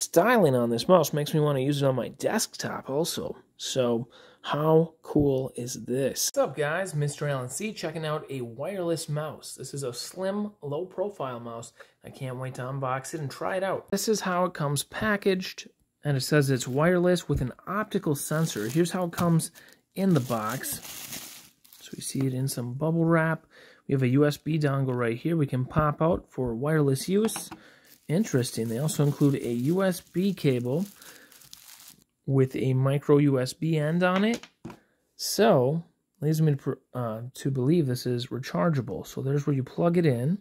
Styling on this mouse makes me want to use it on my desktop also. So how cool is this? What's up guys, Mr. Alan C checking out a wireless mouse. This is a slim, low profile mouse. I can't wait to unbox it and try it out. This is how it comes packaged and it says it's wireless with an optical sensor. Here's how it comes in the box. So we see it in some bubble wrap. We have a USB dongle right here we can pop out for wireless use. Interesting. They also include a USB cable with a micro USB end on it. So, leads me to, uh, to believe this is rechargeable. So there's where you plug it in.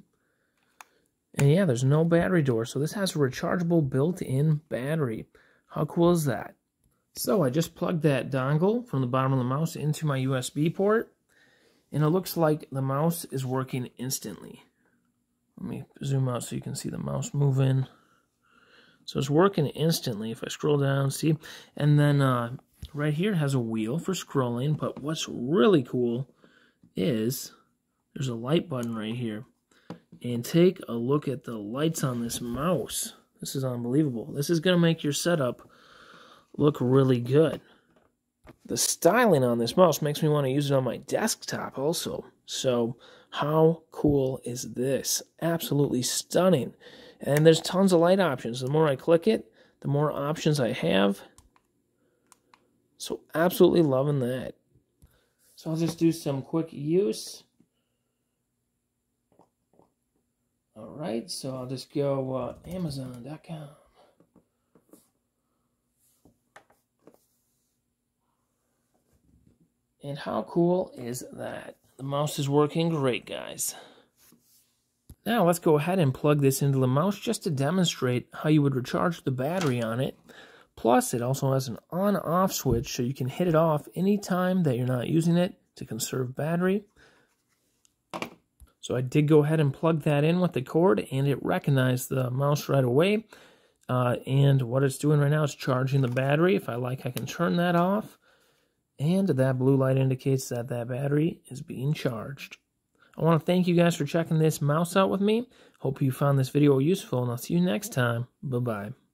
And yeah, there's no battery door. So this has a rechargeable built-in battery. How cool is that? So I just plugged that dongle from the bottom of the mouse into my USB port. And it looks like the mouse is working instantly. Let me zoom out so you can see the mouse moving. So it's working instantly. If I scroll down, see? And then uh, right here it has a wheel for scrolling. But what's really cool is there's a light button right here. And take a look at the lights on this mouse. This is unbelievable. This is going to make your setup look really good. The styling on this mouse makes me want to use it on my desktop also. So how cool is this? Absolutely stunning. And there's tons of light options. The more I click it, the more options I have. So absolutely loving that. So I'll just do some quick use. All right, so I'll just go uh, Amazon.com. And how cool is that? The mouse is working great, guys. Now let's go ahead and plug this into the mouse just to demonstrate how you would recharge the battery on it. Plus, it also has an on-off switch, so you can hit it off anytime that you're not using it to conserve battery. So I did go ahead and plug that in with the cord, and it recognized the mouse right away. Uh, and what it's doing right now is charging the battery. If I like, I can turn that off. And that blue light indicates that that battery is being charged. I want to thank you guys for checking this mouse out with me. Hope you found this video useful, and I'll see you next time. Bye-bye.